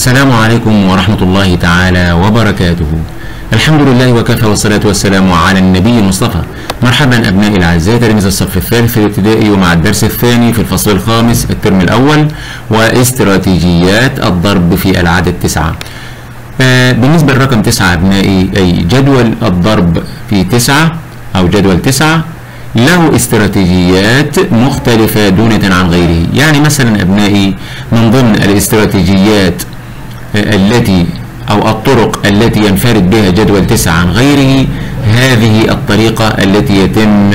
السلام عليكم ورحمة الله تعالى وبركاته. الحمد لله وكفى والصلاة والسلام على النبي المصطفى. مرحبا أبنائي الأعزاء تلاميذ الصف الثالث الابتدائي ومع الدرس الثاني في الفصل الخامس الترم الأول واستراتيجيات الضرب في العدد تسعة آه بالنسبة للرقم تسعة أبنائي أي جدول الضرب في تسعة أو جدول تسعة له استراتيجيات مختلفة دونة عن غيره. يعني مثلا أبنائي من ضمن الاستراتيجيات التي أو الطرق التي ينفرد بها جدول تسعة عن غيره هذه الطريقة التي يتم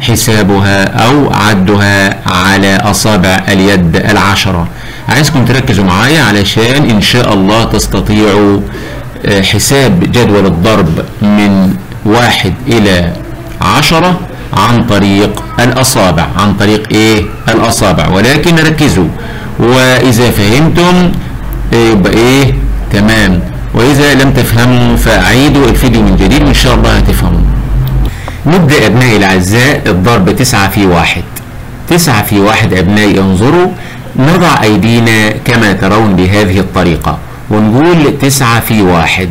حسابها أو عدها على أصابع اليد العشرة. عايزكم تركزوا معايا علشان إن شاء الله تستطيعوا حساب جدول الضرب من واحد إلى عشرة عن طريق الأصابع. عن طريق إيه؟ الأصابع. ولكن ركزوا. وإذا فهمتم يبقى إيه؟ تمام. وإذا لم تفهموا فأعيدوا الفيديو من جديد وإن شاء الله هتفهموا. نبدأ أبنائي الأعزاء الضرب تسعة في واحد. تسعة في واحد أبنائي انظروا نضع أيدينا كما ترون بهذه الطريقة. ونقول تسعة في واحد.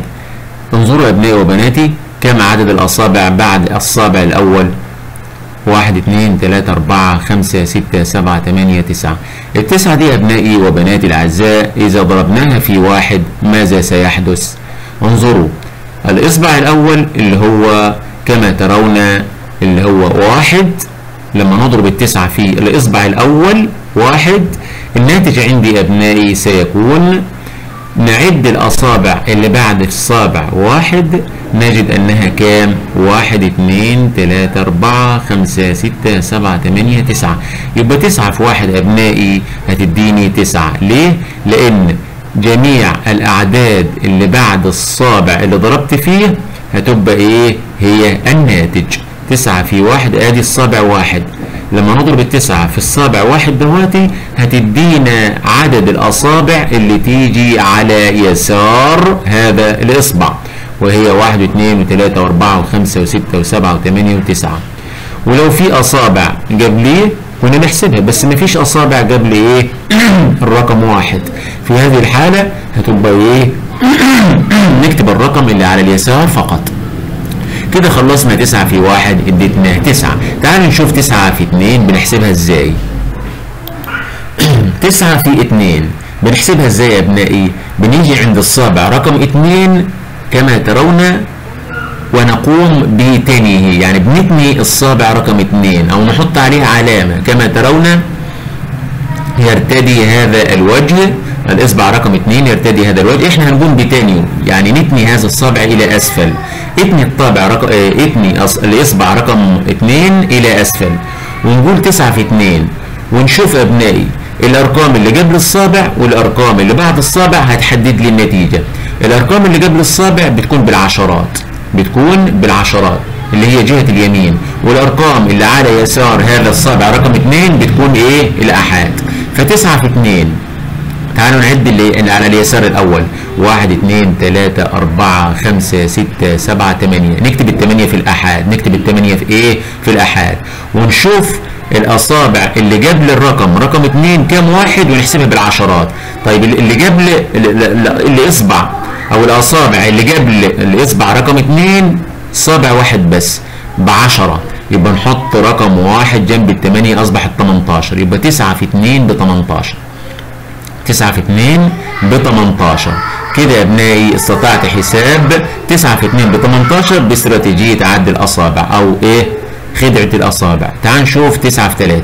انظروا أبنائي وبناتي كم عدد الأصابع بعد الصابع الأول؟ واحد اتنين تلاتة أربعة خمسة ستة سبعة تمانية تسعة. التسعة دي أبنائي وبناتي الأعزاء إذا ضربناها في واحد ماذا سيحدث؟ انظروا الإصبع الأول اللي هو كما ترون اللي هو واحد. لما نضرب التسعة في الإصبع الأول واحد الناتج عندي أبنائي سيكون نعد الأصابع اللي بعد الصابع واحد نجد أنها كام؟ واحد اتنين تلاتة أربعة خمسة ستة سبعة تمانية تسعة يبقى تسعة في واحد أبنائي هتديني تسعة ليه؟ لأن جميع الأعداد اللي بعد الصابع اللي ضربت فيه هتبقى إيه؟ هي الناتج تسعة في واحد آدي الصابع واحد لما نضرب التسعة في الصابع واحد دواتي هتدينا عدد الأصابع اللي تيجي على يسار هذا الإصبع وهي واحد واثنين وثلاثة وأربعة وخمسة وستة وسبعة وثمانية وتسعة. ولو في أصابع قبليه كنا نحسبها بس ما فيش أصابع قبل إيه؟ الرقم واحد. في هذه الحالة هتبقى إيه؟ نكتب الرقم اللي على اليسار فقط. كده خلصنا تسعة في واحد اديتنا تسعة. تعالوا نشوف تسعة في اتنين بنحسبها إزاي. تسعة في اتنين بنحسبها إزاي يا ابنائي؟ بنيجي عند الصابع رقم اتنين كما ترون ونقوم بتنيه. يعني بنتني الصابع رقم اتنين أو نحط عليه علامة. كما ترون يرتدي هذا الوجه. الإصبع رقم اتنين يرتدي هذا الوجه. إحنا هنقوم بتانيو يعني نتني هذا الصابع إلى أسفل. اتني الطابع رقم اتني أص... الاصبع رقم اتنين إلى أسفل. ونقول تسعة في اتنين ونشوف أبنائي. الأرقام اللي قبل الصابع والأرقام اللي بعد الصابع هتحدد لي النتيجة. الأرقام اللي قبل الصابع بتكون بالعشرات. بتكون بالعشرات اللي هي جهة اليمين. والأرقام اللي على يسار هذا الصابع رقم اتنين بتكون إيه؟ الاحاد فتسعة في اتنين تعالوا نعد اللي على اليسار الأول. واحد اتنين تلاتة أربعة خمسة ستة سبعة تمانية نكتب التمانية في الأحاد. نكتب التمانية في إيه؟ في الأحاد. ونشوف الأصابع اللي قبل الرقم. رقم اتنين كام واحد؟ ونحسبها بالعشرات. طيب اللي قبل اللي إصبع أو الأصابع اللي قبل الإصبع رقم اتنين صابع واحد بس بعشرة. يبقى نحط رقم واحد جنب التمانية أصبحت 18 يبقى تسعة في اتنين ب 18 9 في 2 ب 18 كده يا ابنائي استطعت حساب 9 في 2 ب 18 باستراتيجية عد الأصابع أو إيه؟ خدعة الأصابع. تعال نشوف 9 في 3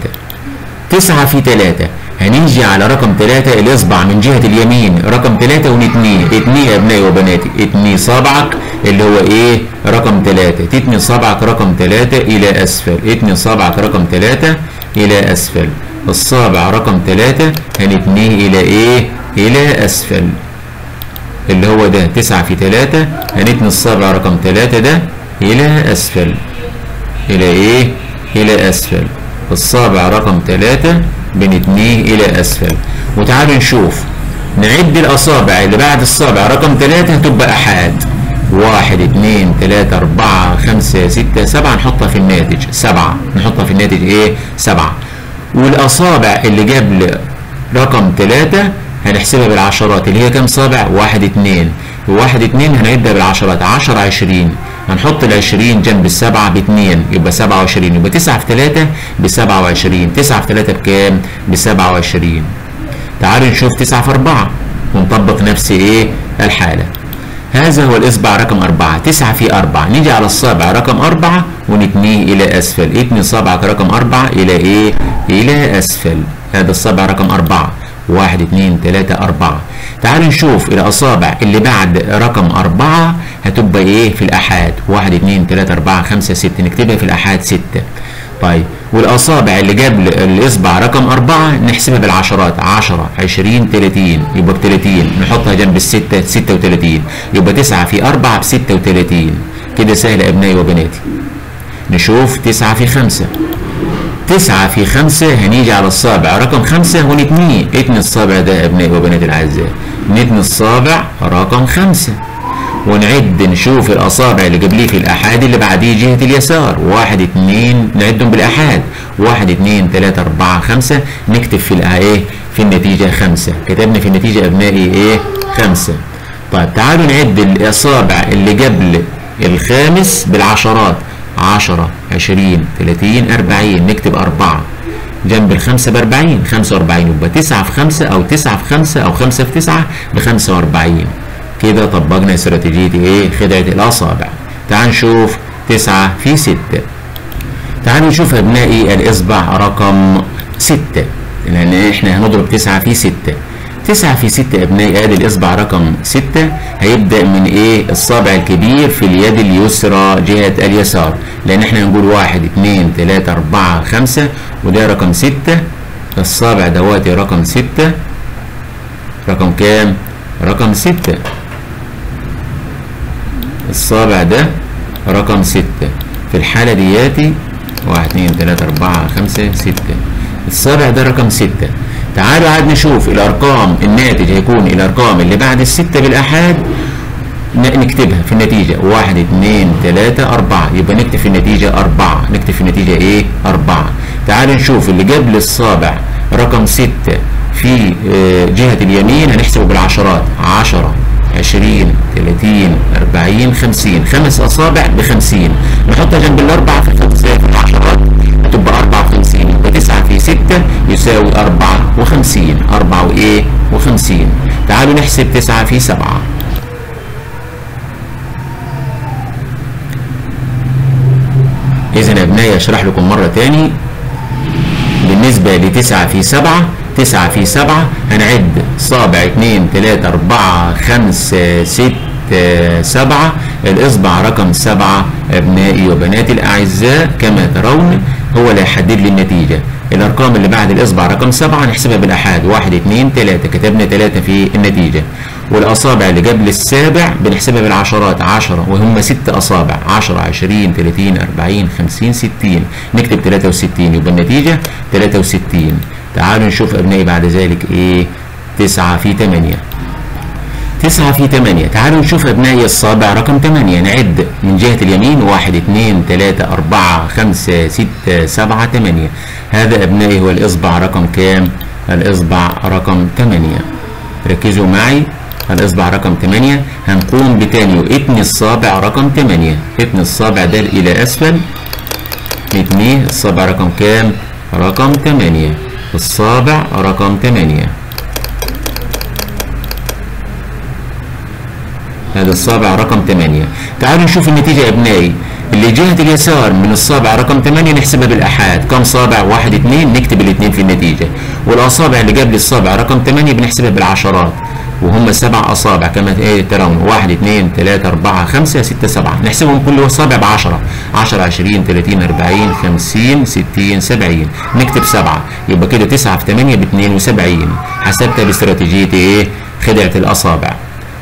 9 في 3 هنيجي على رقم 3 الإصبع من جهة اليمين. رقم 3 ونتنيه اتنيه يا ابنائي وبناتي. اتني صابعك اللي هو إيه؟ رقم 3 تتني صابعك رقم 3 إلى أسفل. اتني صابعك رقم 3 إلى أسفل. الصابع رقم 3 هنتنيه إلى إيه؟ إلى أسفل. اللي هو ده 9 في 3 هنتني الصابع رقم 3 ده إلى أسفل. إلى إيه؟ إلى أسفل. الصابع رقم 3 بنتنيه إلى أسفل. وتعالوا نشوف. نعد الأصابع اللي بعد الصابع رقم 3 هتبقى أحاد واحد اتنين تلاتة أربعة خمسة ستة سبعة. نحطها في الناتج. سبعة. نحطها في الناتج إيه؟ سبعة. والأصابع اللي قبل رقم ثلاثة هنحسبها بالعشرات اللي هي كام صابع؟ واحد اتنين. وواحد اتنين هنعدها بالعشرات عشرة عشرين. هنحط العشرين جنب السبعة باتنين يبقى سبعة وعشرين. يبقى تسعة في تلاتة بسبعة وعشرين. تسعة في تلاتة بكام؟ بسبعة وعشرين. تعالوا نشوف تسعة في أربعة ونطبق نفس إيه؟ الحالة. هذا هو الإصبع رقم أربعة تسعة في أربعة. نيجي على الصابع رقم أربعة ونتنيه إلى أسفل. اتني صابعك رقم أربعة إلى إيه؟ إلى أسفل. هذا الصابع رقم أربعة. واحد اتنين تلاتة أربعة. تعالوا نشوف الأصابع اللي بعد رقم أربعة هتبقى إيه في الأحاد؟ واحد اتنين تلاتة أربعة خمسة ستة. نكتبها في الأحاد ستة. طيب والأصابع اللي قبل الإصبع رقم أربعة نحسبها بالعشرات. عشرة عشرين تلاتين. يبقى بتلاتين. نحطها جنب الستة ستة وتلاتين. يبقى تسعة في أربعة بستة وتلاتين. كده سهل أبنائي وبناتي. نشوف تسعة في خمسة. تسعة في خمسة هنيجي على الصابع. رقم خمسة ونتنيه. اتني الصابع ده أبنائي وبناتي الأعزاء. نتني الصابع رقم خمسة. ونعد نشوف الأصابع اللي قبليه في الأحاد اللي بعديه جهة اليسار. واحد اتنين نعدهم بالأحاد. واحد اتنين تلاتة أربعة خمسة. نكتب في الإيه في النتيجة خمسة. كتبنا في النتيجة أبنائي إيه؟ خمسة. طيب تعالوا نعد الأصابع اللي قبل الخامس بالعشرات. عشرة عشرين تلاتين أربعين. نكتب أربعة. جنب الخمسة بأربعين. خمسة وأربعين يبقى تسعة في خمسة أو تسعة في خمسة أو خمسة في تسعة بخمسة وأربعين. كده طبقنا استراتيجية إيه؟ خدعة الأصابع. تعال نشوف تسعة في ستة. تعالوا نشوف أبنائي الإصبع رقم ستة. لأن إحنا هنضرب تسعة في ستة. تسعة في ستة أبنائي آدي الإصبع رقم ستة هيبدأ من إيه؟ الصابع الكبير في اليد اليسرى جهة اليسار. لأن إحنا هنقول واحد اتنين تلاتة أربعة خمسة وده رقم ستة. الصابع دواتي رقم ستة. رقم كام؟ رقم ستة. الصابع ده رقم ستة. في الحالة دياتي واحد اتنين تلاتة أربعة خمسة ستة. الصابع ده رقم ستة. تعالوا عاد نشوف الأرقام الناتج هيكون الأرقام اللي بعد الستة بالأحاد نكتبها في النتيجة. واحد اتنين تلاتة أربعة. يبقى نكتب في النتيجة أربعة. نكتب في النتيجة إيه؟ أربعة. تعالوا نشوف اللي قبل الصابع رقم ستة في جهة اليمين هنحسبه بالعشرات. عشرة. عشرين تلاتين أربعين خمسين. خمس أصابع بخمسين. نحطها جنب الأربعة في الخمسة في العشرات. تبقى أربعة وخمسين. يبقى تسعة في ستة يساوي أربعة وخمسين. أربعة وإيه؟ وخمسين. تعالوا نحسب تسعة في سبعة. إذا يا أبنائي أشرح لكم مرة تاني. بالنسبة لتسعة في سبعة تسعة في سبعة. هنعد صابع اتنين تلاتة أربعة خمسة ستة سبعة. الإصبع رقم سبعة. أبنائي وبناتي الأعزاء كما ترون هو اللي هيحدد لي النتيجة. الأرقام اللي بعد الإصبع رقم سبعة نحسبها بالأحاد. واحد اتنين تلاتة. كتبنا تلاتة في النتيجة. والأصابع اللي قبل السابع بنحسبها بالعشرات. عشرة. وهم ست أصابع. عشرة عشرين تلاتين أربعين خمسين ستين. نكتب تلاتة وستين يبقى النتيجة تلاتة وستين. تعالوا نشوف أبنائي بعد ذلك إيه؟ تسعة في تمانية. تسعة في تمانية. تعالوا نشوف أبنائي الصابع رقم تمانية. نعد من جهة اليمين. واحد اتنين تلاتة أربعة خمسة ستة سبعة تمانية. هذا أبنائي هو الإصبع رقم كام؟ الإصبع رقم تمانية. ركزوا معي. الإصبع رقم 8 هنقوم بتاني اتني الصابع رقم 8 اتني الصابع ده إلى أسفل. اتنيه الصابع رقم كام؟ رقم 8 الصابع رقم 8 هذا الصابع رقم 8 تعالوا نشوف النتيجة يا أبنائي. اللي جهة اليسار من الصابع رقم 8 نحسبها بالأحاد. كم صابع؟ واحد اتنين نكتب الاتنين في النتيجة. والأصابع اللي قبل الصابع رقم 8 بنحسبها بالعشرات. وهم سبع أصابع كما إيه ترون. واحد اتنين تلاتة أربعة خمسة ستة سبعة. نحسبهم كل أصابع بعشرة. عشرة عشرين تلاتين أربعين خمسين ستين سبعين. نكتب سبعة. يبقى كده تسعة في تمانية باتنين وسبعين. حسبتها باستراتيجية إيه؟ خدعة الأصابع.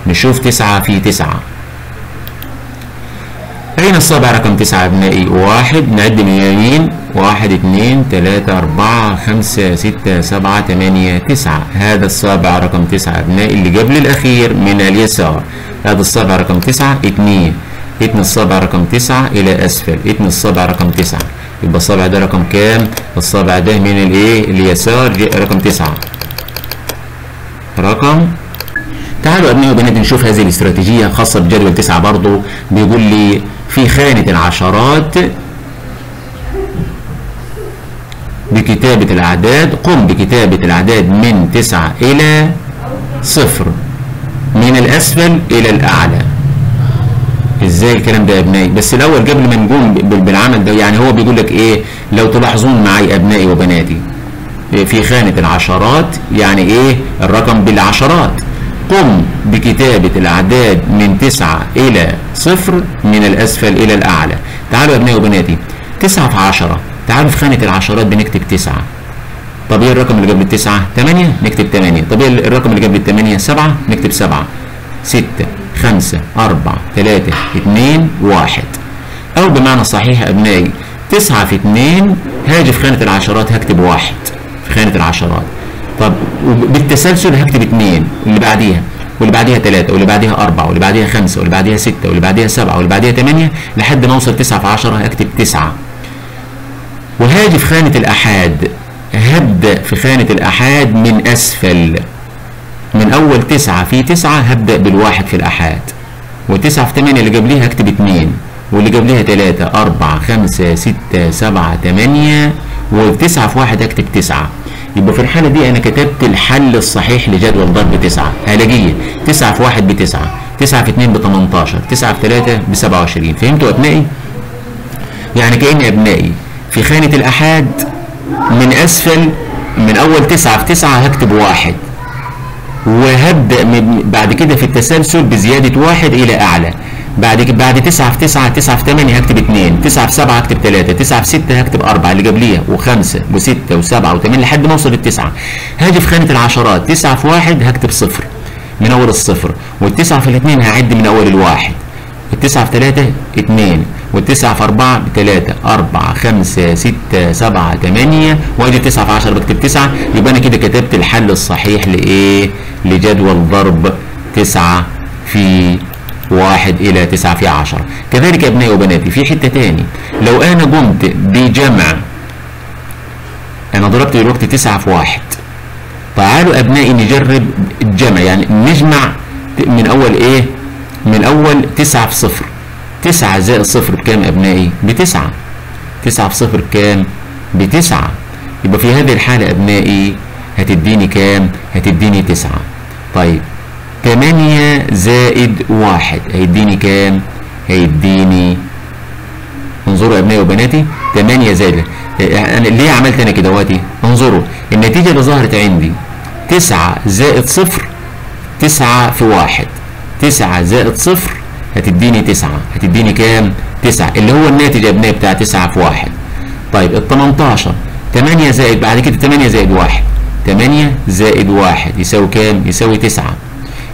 نشوف تسعة في تسعة. أين الصابع رقم تسعة أبنائي؟ واحد نعد من اليمين واحد اتنين تلاتة أربعة خمسة ستة سبعة تمانية تسعة. هذا الصابع رقم تسعة أبنائي اللي قبل الأخير من اليسار. هذا الصابع رقم تسعة اتنين اتني الصابع رقم تسعة إلى أسفل. اتني الصابع رقم تسعة. يبقى الصابع ده رقم كام؟ الصابع ده من الإيه؟ اليسار. رقم تسعة. رقم؟ تعالوا أبنائي وبناتي نشوف هذه الاستراتيجية خاصة بجدول تسعة برضه بيقول لي في خانه العشرات بكتابة الأعداد. قم بكتابة الأعداد من تسعة إلى صفر من الأسفل إلى الأعلى. إزاي الكلام ده يا أبنائي؟ بس الأول قبل ما نقوم بالعمل ده يعني هو بيقول لك إيه؟ لو تلاحظون معي أبنائي وبناتي في خانة العشرات يعني إيه؟ الرقم بالعشرات. قم بكتابة الأعداد من تسعة إلى صفر من الأسفل إلى الأعلى. تعالوا يا ابنائي وبناتي تسعة في عشرة. تعالوا في خانة العشرات بنكتب تسعة. طب إيه الرقم اللي قبل التسعة؟ 8 نكتب 8 طب إيه الرقم اللي قبل الثمانية؟ 7 نكتب 7 6 5 4 3 2 1 أو بمعنى صحيح أبنائي 9 في 2 هاجي في خانة العشرات هكتب 1 في خانة العشرات. طب بالتسلسل هكتب 2 اللي بعديها واللي بعديها 3 واللي بعديها 4 واللي بعديها 5 واللي بعديها 6 واللي بعديها 7 واللي بعديها 8 لحد ما أوصل 9 في 10 هكتب 9 وهاجي في خانة الأحاد هبدأ في خانة الأحاد من أسفل. من أول تسعة في تسعة هبدأ بالواحد في الأحاد. وتسعة في تمانية اللي قبليها هكتب اتنين واللي قبليها تلاتة أربعة خمسة ستة سبعة تمانية وتسعة في واحد هكتب تسعة. يبقى في الحالة دي أنا كتبت الحل الصحيح لجدول ضرب تسعة. هلاقيه تسعة في واحد بتسعة تسعة في اتنين بتمنتاشر تسعة في تلاتة بسبعة وعشرين. فهمتوا أبنائي؟ يعني كأن أبنائي. في خانة الأحاد من أسفل من أول تسعة في تسعة هكتب واحد. وهبدأ بعد كده في التسلسل بزيادة واحد إلى أعلى. بعد كده بعد تسعة في تسعة تسعة في تمانية هكتب اتنين تسعة في سبعة هكتب تلاتة تسعة في ستة هكتب أربعة اللي قبليها وخمسة وستة وسبعة وثمانية لحد ما أوصل للتسعة. هاجي في خانة العشرات تسعة في واحد هكتب صفر من أول الصفر. والتسعة في الاثنين هعد من أول الواحد. التسعة في ثلاثة اتنين والتسعة في أربعة بتلاتة أربعة خمسة ستة سبعة تمانية وأدي تسعة في عشرة بكتب تسعة. يبقى أنا كده كتبت الحل الصحيح لإيه؟ لجدول ضرب تسعة في واحد إلى تسعة في عشرة كذلك يا أبنائي وبناتي في حتة تاني لو أنا قمت بجمع أنا ضربت دلوقتي تسعة في واحد تعالوا أبنائي نجرب الجمع يعني نجمع من أول إيه؟ من أول تسعة في صفر تسعة زائد صفر بكام أبنائي؟ بتسعة تسعة في صفر بكام؟ بتسعة يبقى في هذه الحالة أبنائي هتديني كام؟ هتديني تسعة طيب تمانية زائد واحد هيديني كام؟ هيديني انظروا يا أبنائي وبناتي تمانية زائد أنا ليه عملت أنا كده وقتي؟ انظروا النتيجة اللي ظهرت عندي تسعة زائد صفر تسعة في واحد تسعة زائد صفر هتديني تسعة هتديني كام؟ تسعة اللي هو الناتج يا ابنائي بتاع تسعة في واحد طيب ال 18 8 زائد بعد كده 8 زائد واحد 8 زائد واحد يساوي كام؟ يساوي تسعة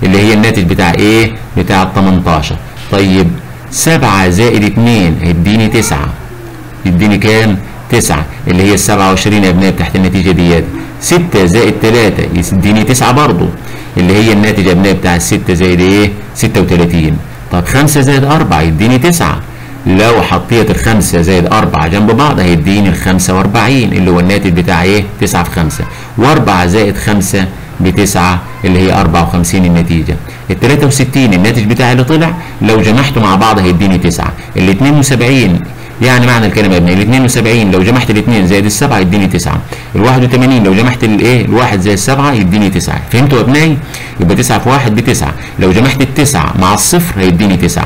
اللي هي الناتج بتاع إيه؟ بتاع ال 18 طيب 7 زائد 2 هيديني تسعة يديني كام؟ تسعة اللي هي ال 27 يا ابنائي تحت النتيجة ديت 6 زائد 3 يديني تسعة برضه اللي هي الناتج يا ابنائي بتاع الستة زائد إيه؟ 36 طب 5 زائد 4 يديني 9 لو حطيت الخمسة زائد أربعة جنب بعض هيديني الخمسة وأربعين اللي هو الناتج بتاع إيه؟ تسعة في خمسة وأربعة زائد خمسة بتسعة اللي هي أربعة وخمسين النتيجة. التلاتة وستين الناتج بتاعي اللي طلع لو جمعته مع بعض هيديني تسعة. الاتنين وسبعين يعني معنى الكلام يا ابني ال 72 لو جمعت الاثنين زائد السبعة يديني 9 ال 81 لو جمعت الايه الواحد زائد السبعه يديني 9 فهمتوا يا ابنائي يبقى 9 في 1 بتسعة. لو جمعت التسعة مع الصفر هيديني 9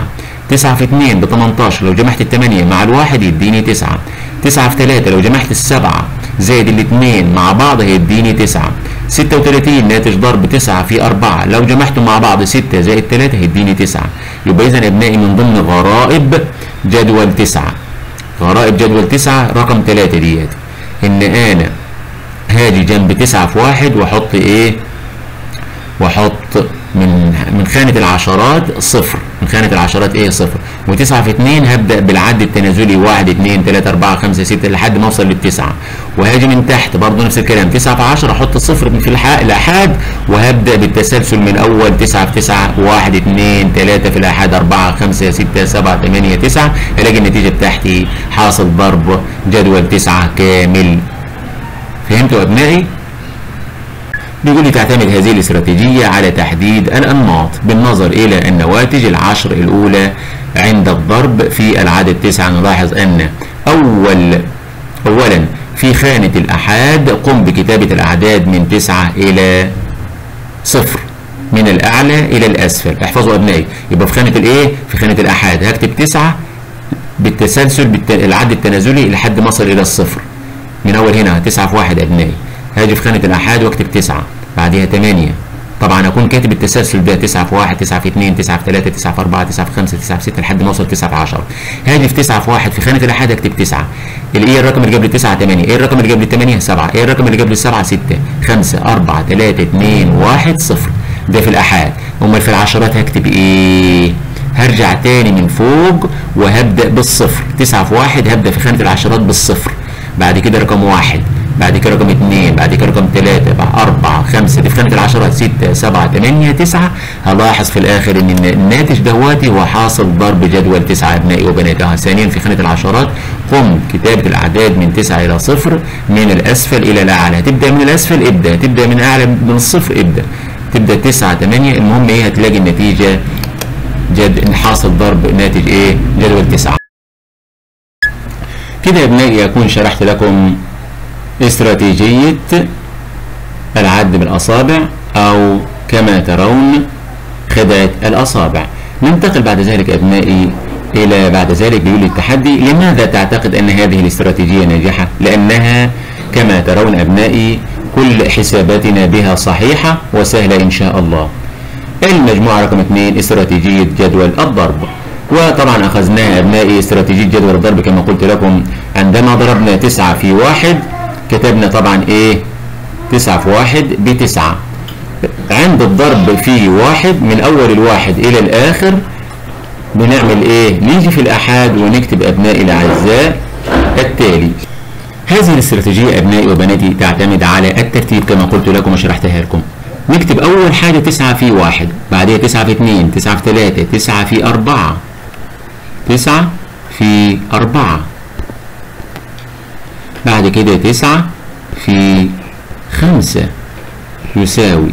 9 في 2 ب 18 لو جمعت الثمانية مع الواحد يديني 9 9 في 3 لو جمعت السبعة زائد الاثنين مع بعض هيديني 9 36 ناتج ضرب 9 في 4 لو جمعتهم مع بعض 6 زائد 3 هيديني 9 يبقى اذا يا أبنائي من ضمن غرائب جدول 9 غرائب جدول 9 رقم 3 ديت. إن أنا هاجي جنب 9 في 1 وأحط إيه؟ وأحط من من خانة العشرات صفر. من خانة العشرات إيه صفر؟ وتسعة في اتنين هبدأ بالعد التنازلي واحد اتنين تلاتة أربعة خمسة ستة لحد ما أوصل للتسعة. وهاجي من تحت برضه نفس الكلام. تسعة في عشرة أحط الصفر في الآحاد وهبدأ بالتسلسل من أول تسعة في تسعة واحد اتنين تلاتة في الآحاد أربعة خمسة ستة سبعة تمانية تسعة. ألاقي النتيجة بتاعتي حاصل ضرب جدول تسعة كامل. فهمتوا يا ابنائي؟ بيقول تعتمد هذه الاستراتيجية على تحديد الأنماط بالنظر إلى النواتج العشر الأولى عند الضرب في العدد تسعة نلاحظ أن أول أولا في خانة الأحاد قم بكتابة الأعداد من تسعة إلى صفر من الأعلى إلى الأسفل. احفظوا أبنائي. يبقى في خانة الإيه؟ في خانة الأحاد. هكتب تسعة بالتسلسل بالعد التنازلي لحد ما أصل إلى الصفر. من أول هنا تسعة في واحد أبنائي. هاجي في خانة الأحاد واكتب تسعة بعديها تمانية. طبعا أكون كاتب التسلسل ده تسعة في واحد تسعة في اتنين تسعة في تلاتة تسعة في أربعة تسعة في خمسة تسعة في ستة لحد ما أوصل تسعة في عشرة. هاجي في تسعة في واحد في خانة الأحاد أكتب تسعة. إيه الرقم اللي جاب لي تسعة؟ تمانية. إيه الرقم اللي جاب لي تمانية؟ سبعة. إيه الرقم اللي جاب لي سبعة؟ ستة. خمسة أربعة تلاتة اتنين واحد صفر. ده في الأحاد. أمال في العشرات هكتب إيه؟ هرجع تاني من فوق وهبدأ بالصفر. تسعة في واحد هبدأ في خانة العشرات بالصفر. بعد كده رقم واحد. بعد كده رقم اثنين بعد كده رقم ثلاثة بعد أربعة خمسة دي في خانة العشرات ستة سبعة ثمانية تسعة. هلاحظ في الآخر إن الناتج دواتي هو حاصل ضرب جدول تسعة أبنائي وبناتي ثانيا في خانة العشرات قم كتابة الأعداد من تسعة إلى صفر من الأسفل إلى الأعلى. هتبدأ من الأسفل ابدأ. تبدأ من أعلى من الصفر ابدأ. تبدأ تسعة ثمانية المهم إيه؟ هتلاقي النتيجة جد حاصل ضرب ناتج إيه؟ جدول تسعة. كده يا أبنائي أكون شرحت لكم استراتيجية العد بالأصابع أو كما ترون خدعة الأصابع. ننتقل بعد ذلك أبنائي إلى بعد ذلك بيقول التحدي. لماذا تعتقد أن هذه الاستراتيجية ناجحة؟ لأنها كما ترون أبنائي كل حساباتنا بها صحيحة وسهلة إن شاء الله. المجموعة رقم اثنين استراتيجية جدول الضرب. وطبعا أخذناها أبنائي استراتيجية جدول الضرب كما قلت لكم عندما ضربنا تسعة في واحد كتبنا طبعا إيه؟ تسعة في واحد بتسعة عند الضرب في واحد من أول الواحد إلى الآخر بنعمل إيه؟ نيجي في الاحاد ونكتب ابنائي الأعزاء التالي. هذه الاستراتيجية أبنائي وبناتي تعتمد على الترتيب كما قلت لكم وشرحتها لكم. نكتب أول حاجة تسعة في واحد بعدها تسعة في اتنين تسعة في تلاتة تسعة في أربعة. تسعة في أربعة. بعد كده تسعة في خمسة يساوي.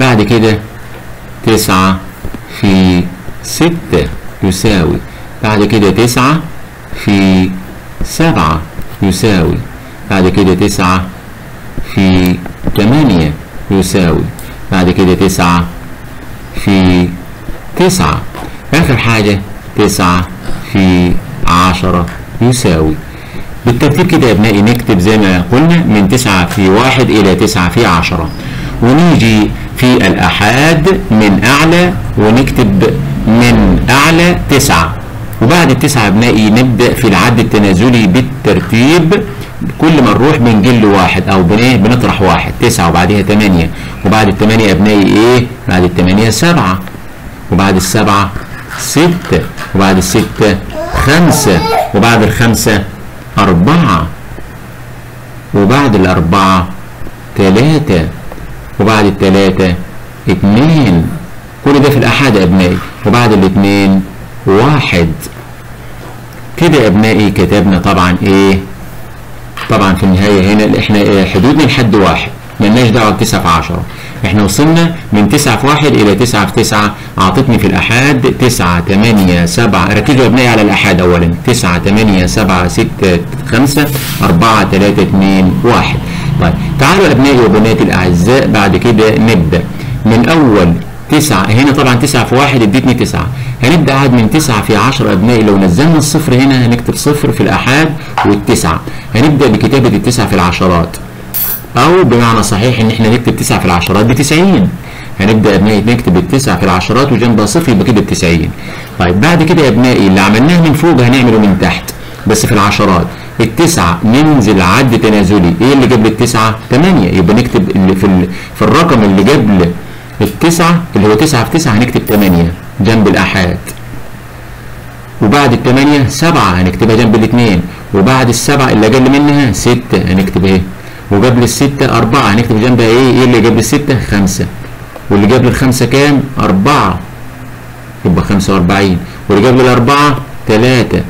بعد كده تسعة في ستة يساوي. بعد كده تسعة في سبعة يساوي. بعد كده تسعة في تمانية يساوي. بعد كده تسعة في تسعة. آخر حاجة تسعة في عشرة يساوي. بالترتيب كده يا ابنائي نكتب زي ما قلنا من تسعة في واحد إلى تسعة في عشرة. ونيجي في الأحاد من أعلى ونكتب من أعلى تسعة. وبعد التسعة ابنائي نبدأ في العد التنازلي بالترتيب. كل ما نروح بنجل واحد أو بنيه بنطرح واحد. تسعة وبعدها تمانية. وبعد التمانية ابنائي إيه؟ بعد التمانية سبعة. وبعد السبعة ستة. وبعد الستة خمسة. وبعد الخمسة أربعة. وبعد الأربعة تلاتة. وبعد التلاتة اتنين كل ده في الأحاد يا أبنائي. وبعد الاتنين واحد. كده يا أبنائي كتبنا طبعا إيه؟ طبعا في النهاية هنا إحنا حدودنا لحد واحد. ملناش دعوة بتسعة في عشرة. إحنا وصلنا من تسعة في واحد إلى تسعة في تسعة. أعطتني في الأحاد تسعة تمانية سبعة. ركزوا يا ابنائي على الأحاد أولا. تسعة تمانية سبعة ستة خمسة أربعة تلاتة اتنين واحد. طيب تعالوا أبنائي وبناتي الأعزاء بعد كده نبدأ. من أول تسعة هنا طبعا تسعة في واحد ادتني تسعة. هنبدأ عاد من تسعة في عشرة أبنائي. لو نزلنا الصفر هنا هنكتب صفر في الأحاد والتسعة. هنبدأ بكتابة التسعة في العشرات. أو بمعنى صحيح إن إحنا نكتب تسعة في العشرات بتسعين. هنبدأ يا أبنائي نكتب التسعة في العشرات وجنبها صفر يبقى كده بتسعين. طيب بعد كده يا أبنائي اللي عملناه من فوق هنعمله من تحت بس في العشرات. التسعة ننزل عد تنازلي. إيه اللي قبل التسعة؟ 8 يبقى نكتب اللي في, ال... في الرقم اللي قبل التسعة اللي هو تسعة في تسعة هنكتب 8 جنب الآحاد. وبعد الثمانية سبعة هنكتبها جنب الاثنين وبعد السبعة اللي أقل منها ستة هنكتب إيه وقبل الستة أربعة. هنكتب جنبها إيه؟ إيه اللي قبل الستة؟ خمسة. واللي قبل الخمسة كام؟ أربعة. يبقى خمسة وأربعين. واللي قبل الأربعة؟ تلاتة.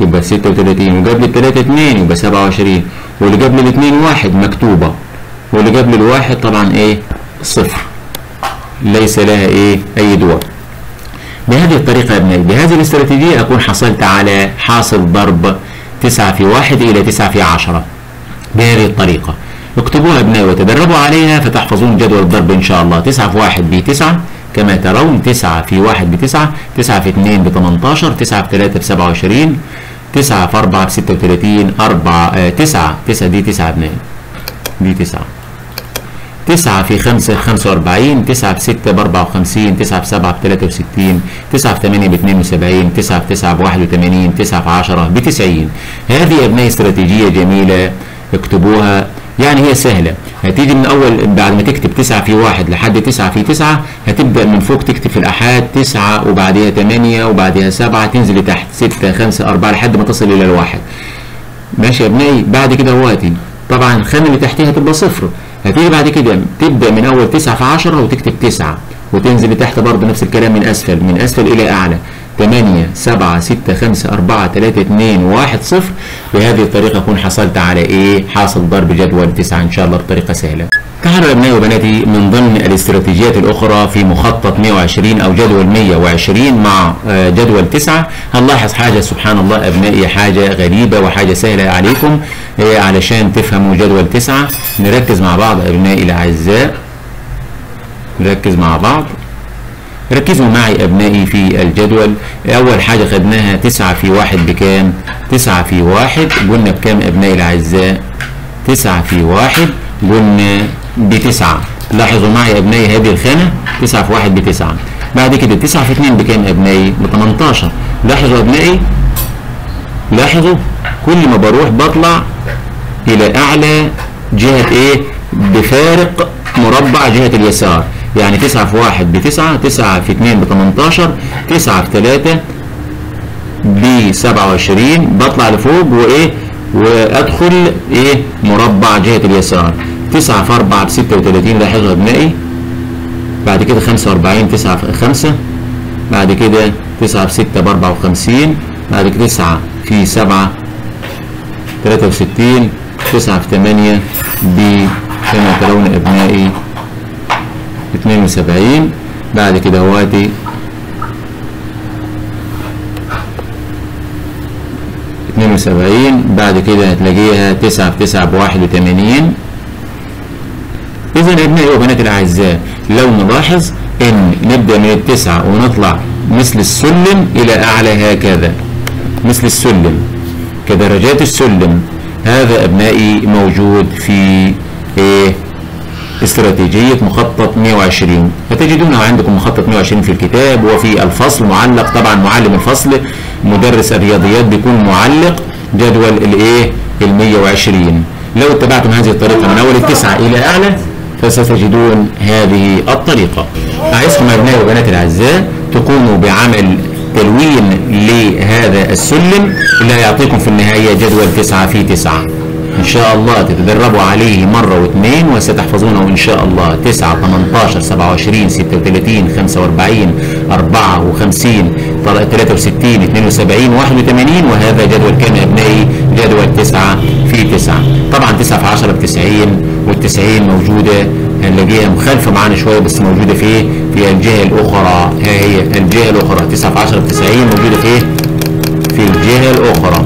يبقى ستة وتلاتين. وقبل التلاتة اتنين يبقى سبعة وعشرين. واللي قبل الاتنين واحد مكتوبة. واللي قبل الواحد طبعا إيه؟ صفر. ليس لها إيه؟ أي دور. بهذه الطريقة يا ابنائي بهذه الاستراتيجية أكون حصلت على حاصل ضرب 9 في 1 إلى 9 في 10 بهذه الطريقة اكتبوها ابنائي وتدربوا عليها فتحفظون جدول الضرب إن شاء الله 9 في 1 ب 9 كما ترون 9 في 1 ب 9 9 في 2 ب 18 9 في 3 ب 27 9 في 4 ب 36 4 9 9 دي 9 ابنائي دي 9 9 في 5 45 9 في 6 ب 54 9 في 7 ب 63 9 في 8 ب 72 9 في 9 ب 81 9 في 10 ب 90 هذه يا ابنائي استراتيجية جميلة اكتبوها. يعني هي سهلة. هتيجي من أول بعد ما تكتب 9 في 1 لحد 9 في 9 هتبدأ من فوق تكتب في الآحاد 9 وبعدها 8 وبعدها 7 تنزل لتحت 6 5 4 لحد ما تصل إلى الواحد. ماشي يا ابنائي؟ بعد كده هواتي طبعا الخانة اللي تحتها هتبقى صفر. هتيجي بعد كده تبدأ من أول 9 في 10 وتكتب 9 وتنزل لتحت برضه نفس الكلام من أسفل من أسفل إلى أعلى. 8 7 6 5 4 3 2 1 0 بهذه الطريقة أكون حصلت على إيه؟ حاصل ضرب جدول 9 إن شاء الله بطريقة سهلة. تعالوا يا أبنائي وبناتي من ضمن الاستراتيجيات الأخرى في مخطط 120 أو جدول 120 مع جدول 9 هنلاحظ حاجة سبحان الله أبنائي حاجة غريبة وحاجة سهلة عليكم. علشان تفهموا جدول 9 نركز مع بعض أبنائي الأعزاء. نركز مع بعض. ركزوا معي أبنائي في الجدول. أول حاجة خدناها 9 في 1 بكام؟ 9 في 1 قلنا بكام أبنائي الأعزاء؟ 9 في 1 قلنا بتسعة. لاحظوا معي أبنائي هذه الخانة 9 في 1 بتسعة. بعد كده 9 في 2 بكام أبنائي؟ ب 18 لاحظوا أبنائي؟ لاحظوا كل ما بروح بطلع إلى أعلى جهة إيه؟ بفارق مربع جهة اليسار. يعني 9 في 1 ب 9 9 في 2 ب 18 9 في 3 ب 27 بطلع لفوق وإيه؟ وأدخل إيه؟ مربع جهة اليسار. 9 في 4 ب 36 لاحظوا يا ابنائي. بعد كده 45 9 في 5 بعد كده 9 في 6 ب 54 بعد كده 9 في 7 63 9 في 8 ب كما ترون ابنائي. 72 بعد كده هواتي اتنين وسبعين. بعد كده هتلاقيها تسعة في تسعة بواحد وتمانين. إذا أبنائي وبناتي الأعزاء لو نلاحظ إن نبدأ من التسعة ونطلع مثل السلم إلى أعلى هكذا. مثل السلم كدرجات السلم. هذا أبنائي موجود في إيه؟ استراتيجية مخطط 120 فتجدونها عندكم مخطط 120 في الكتاب وفي الفصل معلق. طبعا معلم الفصل مدرس الرياضيات بيكون معلق. جدول الإيه؟ ال 120 لو اتبعتم هذه الطريقة من أول التسعة إلى أعلى فستجدون هذه الطريقة. أعزكم أبنائي وبناتي الأعزاء تقوموا بعمل تلوين لهذا السلم. اللي هيعطيكم في النهاية جدول 9 في 9 إن شاء الله تتدربوا عليه مرة واثنين وستحفظونه إن شاء الله 9 18 27 36 45 54 63 72 81 وهذا جدول يا أبنائي؟ جدول 9 في 9 طبعا 9 في 10 ب 90 وال90 موجودة هنلاقيها مخالفة معانا شوية بس موجودة في إيه؟ في الجهة الأخرى ها هي الجهة الأخرى 9 في 10 ب 90 موجودة في إيه؟ في الجهة الأخرى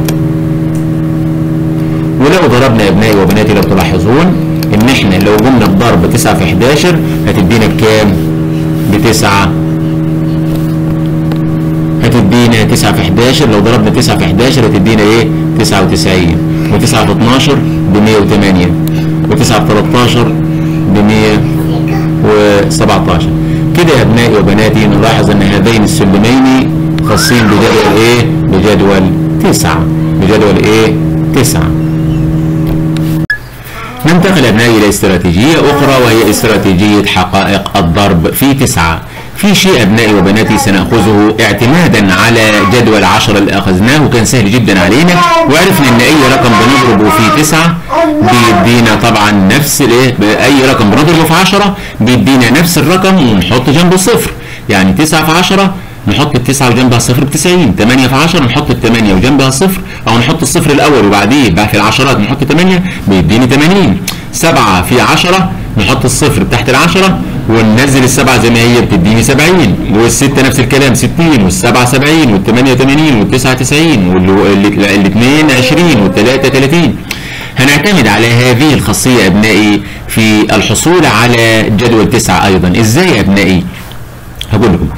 ولو ضربنا ابنائي وبناتي لو تلاحظون إن إحنا لو قمنا بضرب 9 في 11 هتدينا بكام؟ بتسعة هتدينا 9 في 11 لو ضربنا 9 في 11 هتدينا إيه؟ 99 و9 في 12 ب 108 و9 في 13 ب 117 كده يا ابنائي وبناتي نلاحظ إن هذين السلمين خاصين بجدول إيه؟ بجدول 9 بجدول إيه؟ 9 ننتقل أبنائي إلى استراتيجية أخرى وهي استراتيجية حقائق الضرب في تسعة. في شيء أبنائي وبناتي سنأخذه اعتمادا على جدول عشرة اللي أخذناه وكان سهل جدا علينا. وعرفنا إن أي رقم بنضربه في تسعة بيدينا طبعا نفس أي رقم بنضربه في عشرة بيدينا نفس الرقم ونحط جنبه صفر يعني تسعة في عشرة نحط التسعة وجنبها صفر ب 90 8 في 10 نحط الثمانية وجنبها صفر أو نحط الصفر الأول وبعديه بقى في العشرات نحط 8 بيديني 80 7 في 10 نحط الصفر تحت العشرة وننزل السبعة زي ما هي بتديني 70 والستة نفس الكلام 60 والسبعة 70 والثمانية 80 والتسعة 90 والاثنين 20 والثلاثة 30 هنعتمد على هذه الخاصية أبنائي في الحصول على جدول تسعة أيضا. إزاي أبنائي؟ هقول لكم.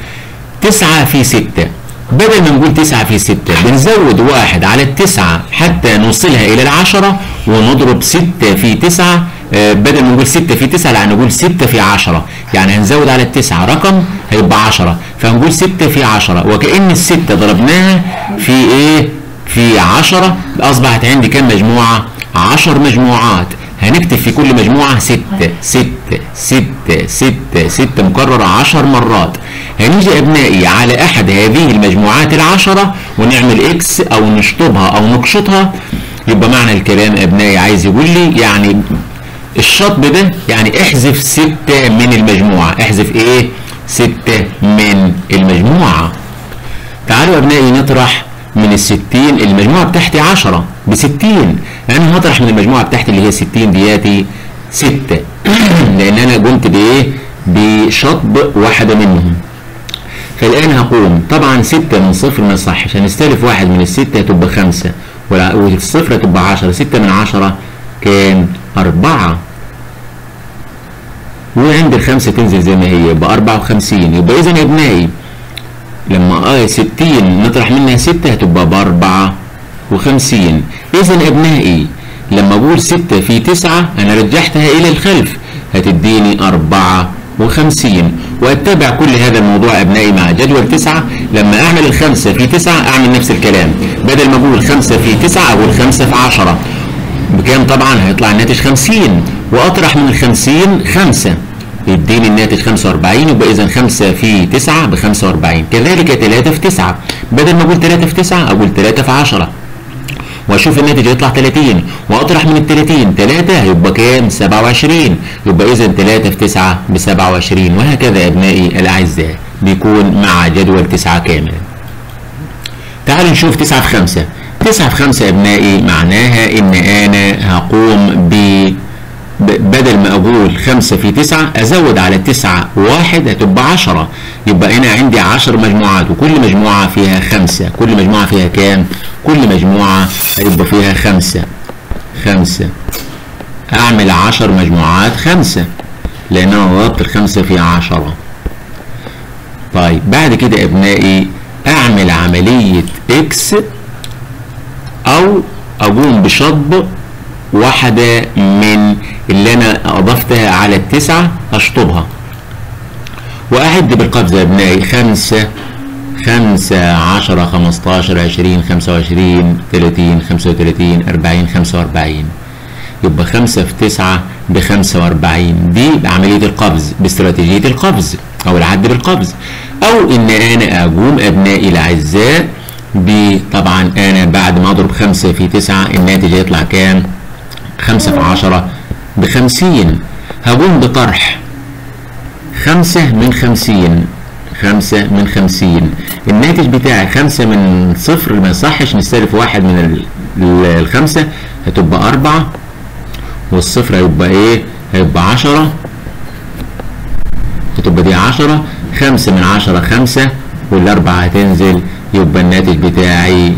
تسعة في ستة. بدل ما نقول تسعة في ستة بنزود واحد على التسعة حتى نوصلها إلى العشرة ونضرب ستة في تسعة. آه، بدل ما نقول ستة في تسعة لا نقول ستة في عشرة. يعني هنزود على التسعة. رقم هيبقى عشرة. فنقول ستة في عشرة. وكأن الستة ضربناها في إيه؟ في عشرة. أصبحت عندي كم مجموعة؟ عشر مجموعات. هنكتب في كل مجموعة ستة ستة ستة ستة ستة مكررة عشر مرات. هنيجي أبنائي على أحد هذه المجموعات العشرة ونعمل إكس أو نشطبها أو نقشطها. يبقى معنى الكلام أبنائي عايز يقول لي يعني الشطب ده يعني احذف ستة من المجموعة. احذف إيه؟ ستة من المجموعة. تعالوا يا أبنائي نطرح من الستين المجموعة بتاعتي عشرة بستين. أنا هطرح من المجموعة بتاعتي اللي هي ستين دياتي ستة. لأن أنا قمت بإيه؟ بشطب واحدة منهم. فالآن هقوم. طبعا ستة من صفر ما يصحش هنستلف واحد من الستة تبقى خمسة. والصفر تبقى عشرة. ستة من عشرة كان أربعة. وعند الخمسة تنزل زي ما هي يبقى 54 يبقى إذا يا ابنائي لما آه 60 نطرح منها 6 هتبقى ب 54 إذا يا أبنائي لما أقول 6 في 9 أنا رجحتها إلى الخلف. هتديني 54 وأتبع كل هذا الموضوع أبنائي مع جدول 9 لما أعمل الخمسة في 9 أعمل نفس الكلام. بدل ما أقول 5 في 9 أقول 5 في 10 بكام طبعا؟ هيطلع الناتج 50 وأطرح من ال 50 5 يديني الناتج 45 يبقى اذا 5 في 9 ب 45 كذلك 3 في 9 بدل ما أقول 3 في 9 أقول 3 في 10 وأشوف الناتج يطلع 30 وأطرح من ال 30 3 هيبقى كام 27 يبقى اذا 3 في 9 ب 27 وهكذا أبنائي الأعزاء بيكون مع جدول 9 كامل. تعالوا نشوف 9 في 5 9 في 5 يا أبنائي معناها إن أنا هقوم ب بدل ما أقول 5 في 9 أزود على 9 واحد هتبقى 10 يبقى هنا عندي 10 مجموعات وكل مجموعة فيها 5 كل مجموعة فيها كام؟ كل مجموعة هيبقى فيها 5 5 أعمل 10 مجموعات 5 لأن أنا ضربت الخمسة في 10 طيب بعد كده أبنائي أعمل عملية إكس أو أقوم بشطب واحدة من اللي أنا أضفتها على التسعة أشطبها. وأعد بالقفز يا ابنائي. خمسة خمسة عشرة خمستاشر عشرين خمسة وعشرين تلاتين خمسة وتلاتين أربعين خمسة وأربعين. يبقى خمسة في تسعة بخمسة وأربعين. دي بعملية القفز باستراتيجية القفز أو العد بالقفز. أو إن أنا أقوم أبنائي الأعزاء طبعا أنا بعد ما أضرب خمسة في تسعة الناتج هيطلع كام؟ خمسة في عشرة بخمسين. هقوم بطرح. خمسة من خمسين. خمسة من خمسين. الناتج بتاعي خمسة من صفر ما يصحش نستلف واحد من الخمسة هتبقى أربعة. والصفر هيبقى إيه؟ هيبقى عشرة. هتبقى دي عشرة. خمسة من عشرة خمسة والأربعة هتنزل. يبقى الناتج بتاعي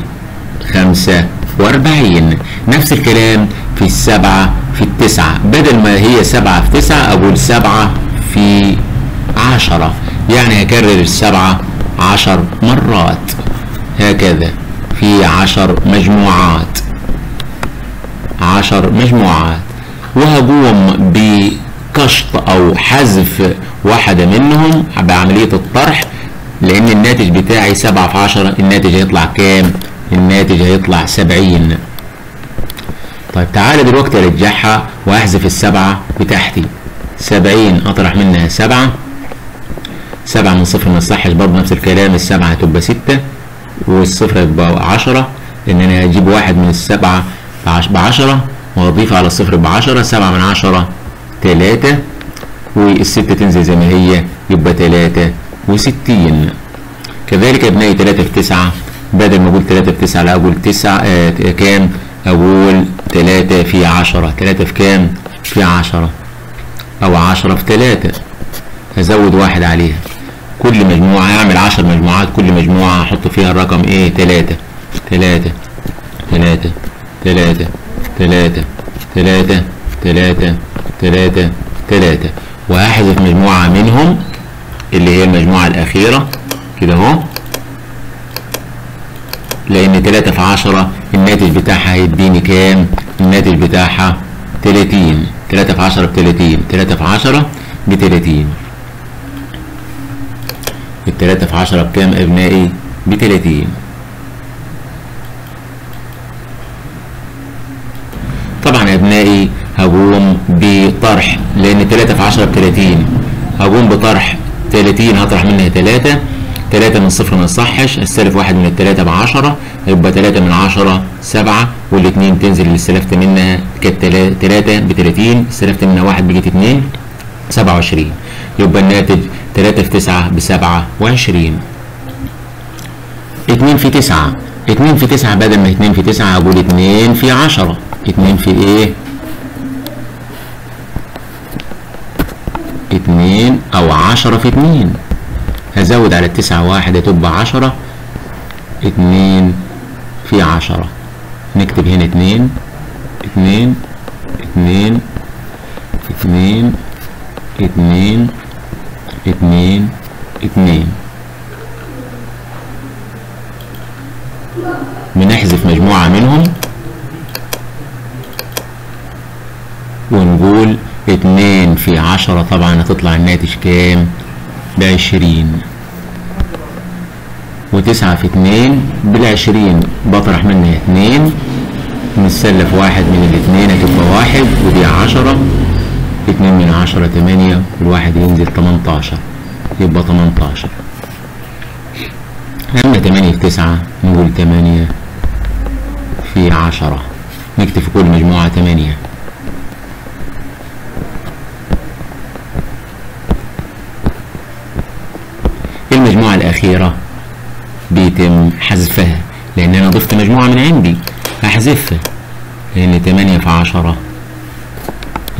خمسة وأربعين. نفس الكلام. في السبعة في التسعة. بدل ما هي سبعة في تسعة أقول سبعة في عشرة. يعني هكرر السبعة عشر مرات. هكذا. في عشر مجموعات. عشر مجموعات. وهقوم بكشط أو حذف واحدة منهم بعملية الطرح لأن الناتج بتاعي سبعة في عشرة. الناتج هيطلع كام؟ الناتج هيطلع سبعين. طيب تعالى دلوقتي ارجعها وأحذف السبعة بتاعتي سبعين أطرح منها سبعة. سبعة من صفر ما يصحش برضه نفس الكلام السبعة هتبقى ستة. والصفر هيبقى عشرة لأن أنا هجيب واحد من السبعة بعشرة وأضيف على الصفر بعشرة سبعة من عشرة تلاتة. والستة تنزل زي ما هي يبقى تلاتة وستين. كذلك ابنائي تلاتة في تسعة بدل ما أقول تلاتة في تسعة لا أقول تسعة آه كام؟ أقول تلاتة في عشرة. تلاتة في كام؟ في عشرة. أو عشرة في تلاتة. هزود واحد عليها. كل مجموعة هعمل عشر مجموعات كل مجموعة هحط فيها الرقم إيه؟ تلاتة. تلاتة. تلاتة. تلاتة. تلاتة. تلاتة. تلاتة. تلاتة. تلاتة. وهحذف مجموعة منهم اللي هي المجموعة الأخيرة. كده أهو. لأن تلاتة في عشرة الناتج بتاعها هيديني كام؟ الناتج بتاعها 30 3 في 10 ب 30 3 في 10 ب 30 ال 3 في 10 بكام أبنائي؟ ب 30 طبعا يا أبنائي هقوم بطرح لأن 3 في 10 ب 30 هقوم بطرح 30 هطرح منها 3 تلاتة من صفر ما يصحش استلف واحد من التلاتة بعشرة يبقى تلاتة من عشرة سبعة والاتنين تنزل اللي استلفت منها كانت تلا- تلاتة بتلاتين استلفت منها واحد بقت اتنين سبعة وعشرين. يبقى الناتج تلاتة في تسعة بسبعة وعشرين. اتنين في تسعة. اتنين في تسعة بدل ما اتنين في تسعة هقول اتنين في عشرة. اتنين في إيه؟ اتنين أو عشرة في اتنين. هزود على التسعة واحد هتبقى عشرة اتنين في عشرة. نكتب هنا اتنين اتنين اتنين اتنين اتنين اتنين اتنين. بنحذف مجموعة منهم ونقول اتنين في عشرة. طبعا هتطلع الناتج كام؟ بعشرين وتسعة في اتنين بالعشرين بطرح منها اتنين نسلف واحد من الاتنين هتبقى واحد ودي عشرة اتنين من عشرة تمانية والواحد ينزل تمنتاشر يبقى تمنتاشر أما تمانية في تسعة نقول تمانية في عشرة نكتب في كل مجموعة تمانية المجموعة الأخيرة. بيتم حذفها لأن أنا ضفت مجموعة من عندي. هحذفها لأن تمانية في عشرة.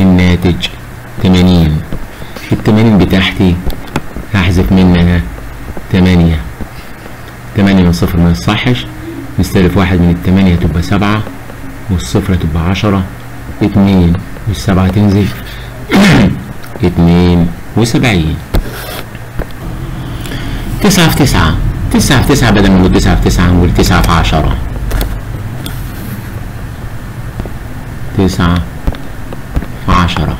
الناتج تمانين التمانين بتاعتي هحذف منها تمانية تمانية من صفر ما يصحش نستلف واحد من التمانية تبقى سبعة. والصفر تبقى عشرة. اتنين والسبعة تنزل. اتنين وسبعين. تسعة في تسعة. تسعة في تسعة بدل ما نقول تسعة في تسعة نقول تسعة في عشرة. تسعة في عشرة.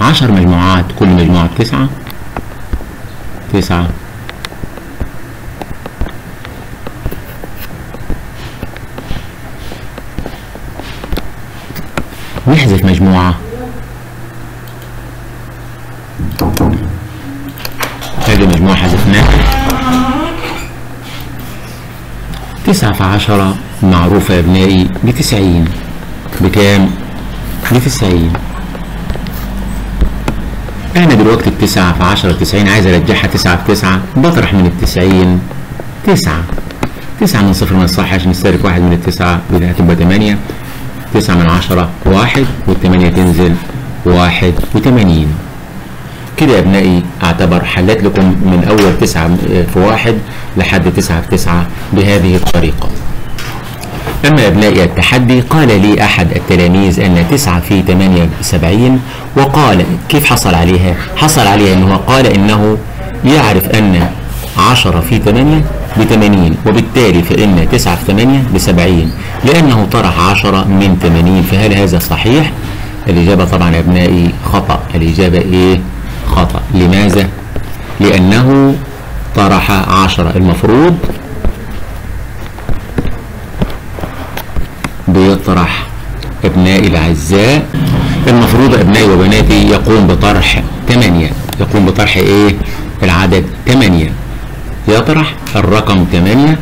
عشر مجموعات كل مجموعة بتسعة تسعة. نحذف مجموعة هذه مجموعة حذفناها تسعة في عشرة معروفة يا ابنائي بتسعين. بكام؟ بتسعين. أنا دلوقتي التسعة في عشرة تسعين عايز أرجعها تسعة في تسعة. بطرح من التسعين. تسعة. تسعة من صفر ما يصحش نستهلك واحد من التسعة يبقى هتبقى تمانية. تسعة من عشرة واحد والتمانية تنزل واحد وتمانين. كده يا ابنائي أعتبر حلت لكم من أول تسعة في واحد لحد تسعة في تسعة بهذه الطريقة أما يا ابنائي التحدي قال لي أحد التلاميذ أن تسعة في تمانية سبعين وقال كيف حصل عليها؟ حصل عليها أنه قال أنه يعرف أن عشرة في تمانية بتمانين وبالتالي فإن تسعة في تمانية بسبعين لأنه طرح عشرة من تمانين فهل هذا صحيح؟ الإجابة طبعا يا أبنائي خطأ الإجابة إيه؟ خطأ. لماذا؟ لأنه طرح عشرة المفروض بيطرح ابنائي الأعزاء. المفروض ابنائي وبناتي يقوم بطرح 8 يقوم بطرح إيه؟ العدد 8 يطرح الرقم 8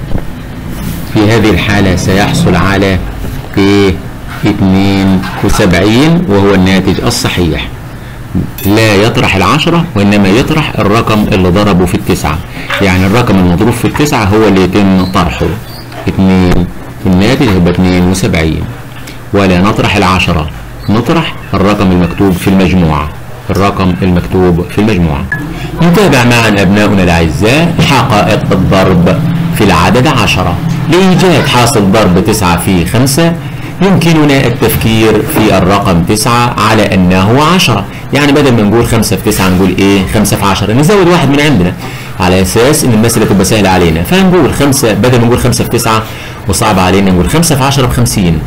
في هذه الحالة سيحصل على إيه؟ 72 وهو الناتج الصحيح. لا يطرح العشرة وإنما يطرح الرقم اللي ضربه في التسعة. يعني الرقم المضروب في التسعة هو اللي يتم طرحه. اتنين الناتج هيبقى اتنين وسبعين. ولا نطرح العشرة. نطرح الرقم المكتوب في المجموعة. الرقم المكتوب في المجموعة. نتابع معا أبناؤنا الأعزاء حقائق الضرب في العدد عشرة. لإيجاد حاصل ضرب تسعة في خمسة يمكننا التفكير في الرقم تسعة على أنه عشرة. يعني بدل ما نقول خمسة في تسعة نقول إيه؟ خمسة في عشرة. نزود واحد من عندنا. على أساس إن المسألة تبقى سهلة علينا. فنقول خمسة بدل ما نقول خمسة في تسعة وصعب علينا نقول خمسة في عشرة بخمسين.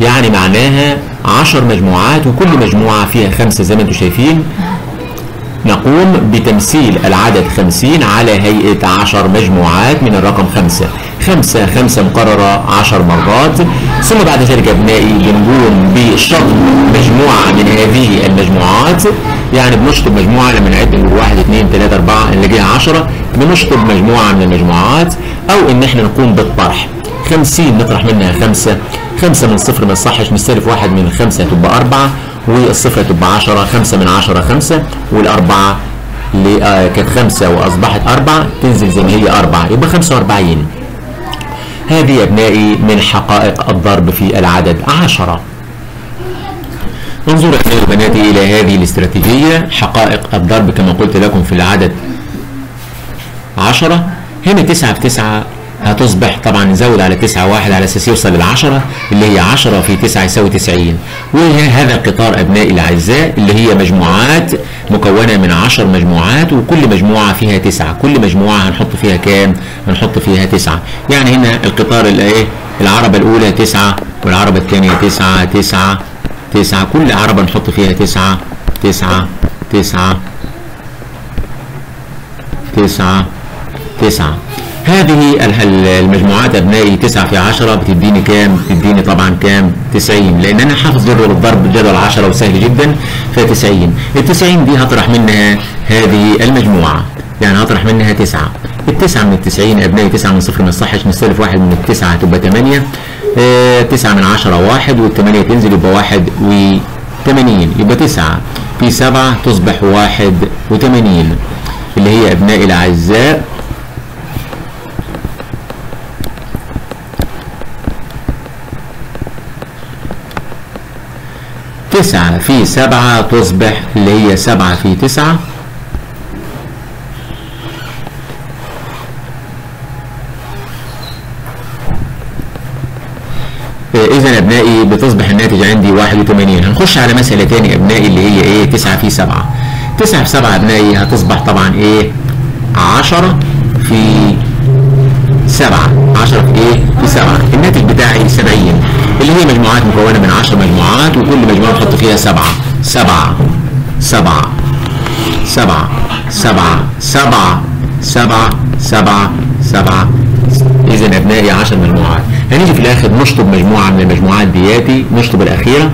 يعني معناها عشر مجموعات وكل مجموعة فيها خمسة زي ما أنتم شايفين. نقوم بتمثيل العدد خمسين على هيئة عشر مجموعات من الرقم خمسة. خمسة خمسة مقررة عشر مرات. ثم بعد ذلك أبنائي بنقوم بشطب مجموعة من هذه المجموعات. يعني بنشطب مجموعة لما نعد نقول واحد اثنين ثلاثة أربعة نلاقيها عشرة. بنشطب مجموعة من المجموعات. أو إن إحنا نقوم بالطرح. خمسين نطرح منها خمسة. خمسة من صفر ما يصحش نستلف واحد من الخمسة تبقى أربعة. والصفر تبقى عشرة. خمسة من عشرة خمسة. والأربعة اللي آه كانت خمسة وأصبحت أربعة. تنزل زي ما هي أربعة. يبقى خمسة وأربعين. هذه يا أبنائي من حقائق الضرب في العدد عشرة. انظروا أبنائي وبناتي إلى هذه الاستراتيجية حقائق الضرب كما قلت لكم في العدد عشرة. هنا تسعة في تسعة هتصبح طبعا نزود على تسعة واحد على أساس يوصل للعشرة اللي هي عشرة في تسعة يساوي تسعين. وهذا قطار أبنائي الأعزاء اللي هي مجموعات مكونة من عشر مجموعات وكل مجموعة فيها تسعة. كل مجموعة هنحط فيها كام؟ هنحط فيها تسعة. يعني هنا القطار الايه العربة الأولى تسعة والعربة الثانية تسعة تسعة تسعة. كل عربة نحط فيها تسعة تسعة تسعة تسعة تسعة. هذه المجموعات أبنائي 9 في 10 بتديني كام؟ بتديني طبعا كام؟ 90 لأن أنا حافظ ضرب الضرب جدول 10 وسهل جدا ف 90 ال 90 دي هطرح منها هذه المجموعة. يعني هطرح منها 9 التسعة من التسعين أبنائي 9 من صفر ما يصحش نستلف واحد من التسعة هتبقى 8 آه 9 من 10 واحد والثمانية تنزل يبقى واحد و 80 يبقى 9 في 7 تصبح 81 اللي هي أبنائي الأعزاء. تسعة في سبعة تصبح اللي هي سبعة في تسعة. إذا أبنائي بتصبح الناتج عندي 81 هنخش على مسألة تاني أبنائي اللي هي إيه؟ 9 في 7 9 في 7 أبنائي هتصبح طبعا إيه؟ 10 في 7 10 في إيه؟ في 7 الناتج بتاعي 70 اللي هي مجموعات مكونة من 10 مجموعات وكل مجموعة نحط فيها 7 7 7 7 7 7 7 7 7 إذا أبنائي 10 مجموعات. هنيجي في الآخر نشطب مجموعة من المجموعات دياتي. نشطب الأخيرة.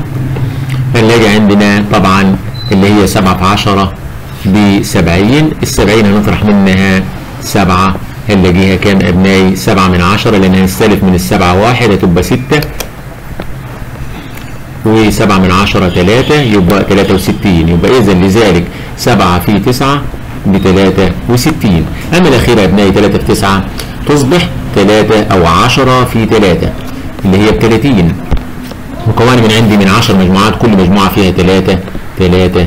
هنلاقي عندنا طبعا اللي هي 7 في 10 ب 70 ال 70 هنطرح منها 7 هنلاقيها كام أبنائي 7 من 10 لأن هنستلف من السبعة واحد هتبقى 6 وسبعة من عشرة ثلاثة يبقى ثلاثة وستين. يبقى إذا لذلك سبعة في تسعة بثلاثة وستين. أما الأخيرة يا أبنائي ثلاثة في تسعة تصبح ثلاثة أو عشرة في ثلاثة اللي هي بثلاثين مكونة من عندي من عشر مجموعات كل مجموعة فيها ثلاثة ثلاثة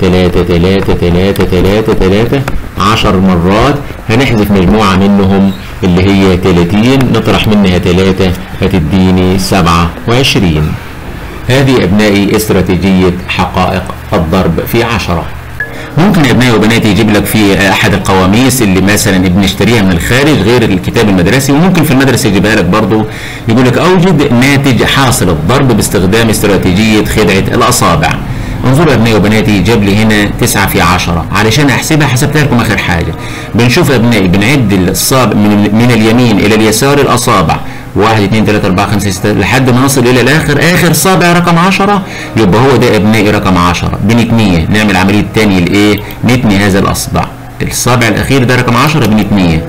ثلاثة ثلاثة ثلاثة ثلاثة ثلاثة عشر مرات. هنحذف مجموعة منهم اللي هي 30 نطرح منها ثلاثة هتديني سبعة وعشرين. هذه أبنائي استراتيجية حقائق الضرب في عشرة. ممكن أبنائي وبناتي يجيب لك في أحد القواميس اللي مثلا بنشتريها من الخارج غير الكتاب المدرسي وممكن في المدرسة يجيبها لك برضه يقول لك أوجد ناتج حاصل الضرب باستخدام استراتيجية خدعة الأصابع. انظروا يا ابنائي وبناتي جاب لي هنا 9 في 10 علشان أحسبها حسبتها لكم آخر حاجة. بنشوف يا ابنائي بنعد الصاب من, من اليمين إلى اليسار الأصابع. واحد اثنين ثلاثة أربعة خمسة ستة لحد ما نصل إلى الآخر. آخر صابع رقم عشرة. يبقى هو ده أبنائي رقم عشرة. بنتنيه نعمل عملية تانية الإيه؟ نتني هذا الأصبع. الصابع الأخير ده رقم عشرة بنتنيه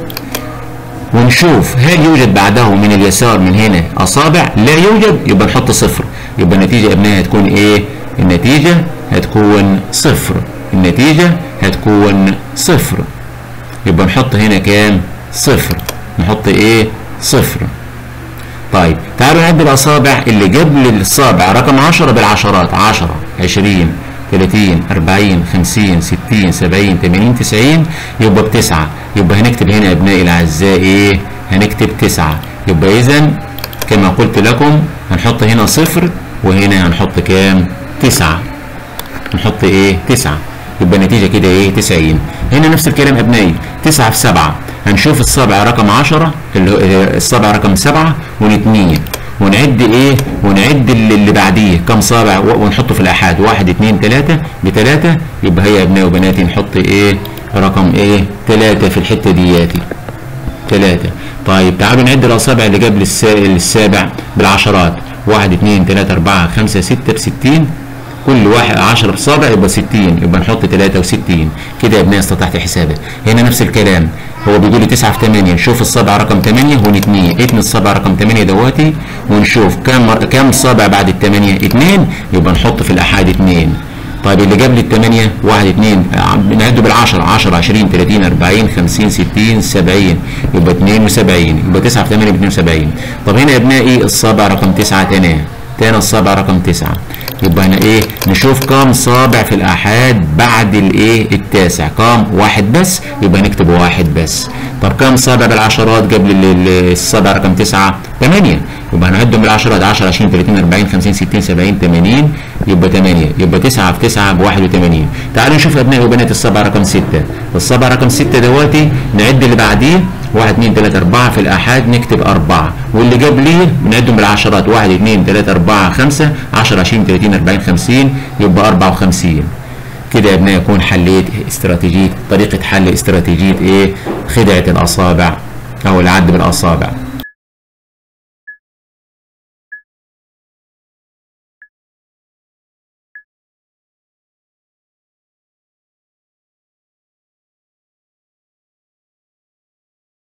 ونشوف هل يوجد بعده من اليسار من هنا أصابع؟ لا يوجد. يبقى نحط صفر. يبقى النتيجة أبنائي هتكون إيه؟ النتيجة هتكون صفر. النتيجة هتكون صفر. يبقى نحط هنا كام؟ صفر. نحط إيه؟ صفر. طيب تعالوا نعد الأصابع اللي قبل الصابع. رقم 10 بالعشرات. 10 20 30 40 50 60 70 80 90 يبقى بتسعة. يبقى هنكتب هنا أبنائي الأعزاء إيه؟ هنكتب تسعة. يبقى اذا كما قلت لكم هنحط هنا صفر وهنا هنحط كام؟ تسعة. نحط إيه؟ تسعة. يبقى النتيجة كده إيه؟ 90 هنا نفس الكلام أبنائي. 9 في 7 هنشوف الصابع رقم 10 اللي هو الصابع رقم 7 ونتنيه ونعد إيه؟ ونعد اللي, بعديه. كم صابع؟ ونحطه في الأحاد. 1 2 3 بثلاثة يبقى هيا يا أبنائي وبناتي نحط إيه؟ رقم إيه؟ 3 في الحتة دياتي. 3 طيب تعالوا نعد الأصابع اللي قبل السابع بالعشرات. 1 2 3 4 5 6 ب 60 كل واحد 10 صابع يبقى 60 يبقى نحط 63 كده يا ابنائي استطعت حسابه هنا نفس الكلام. هو بيقول لي 9 في 8 نشوف الصابع رقم 8 ونتنيه. اتني الصابع رقم 8 دواتي ونشوف كم. كم صابع بعد ال 8 2 يبقى نحط في الأحاد 2 طيب اللي قبل الثمانية 1 2 بنعده بالعشرة. 10 20 30 40 50 60 70 يبقى 72 يبقى 9 في 8 ب 72 طب هنا يا ابنائي الصابع رقم 9 تاني تاني الصابع رقم 9 يبقى هنا إيه؟ نشوف كام صابع في الأحاد بعد الإيه؟ التاسع. كام؟ واحد بس. يبقى نكتب واحد بس. طب كام صابع بالعشرات قبل الصابع رقم 9 8 يبقى هنعدهم بالعشرات. 10 20 30 40 50 60 70 80 يبقى 8 يبقى 9 في 9 ب 81 تعالوا نشوف ابنائي وبنات الصابع رقم 6 الصابع رقم 6 دواتي نعد اللي بعديه. 1 2 3 4 في الآحاد نكتب 4 واللي قبليه بنعدهم بالعشرات 1 2 3 4 5 10 20 30 40 50 يبقى 54 كده يا ابنائي اكون حليت استراتيجية طريقة حل استراتيجية إيه؟ خدعة الأصابع أو العد بالأصابع.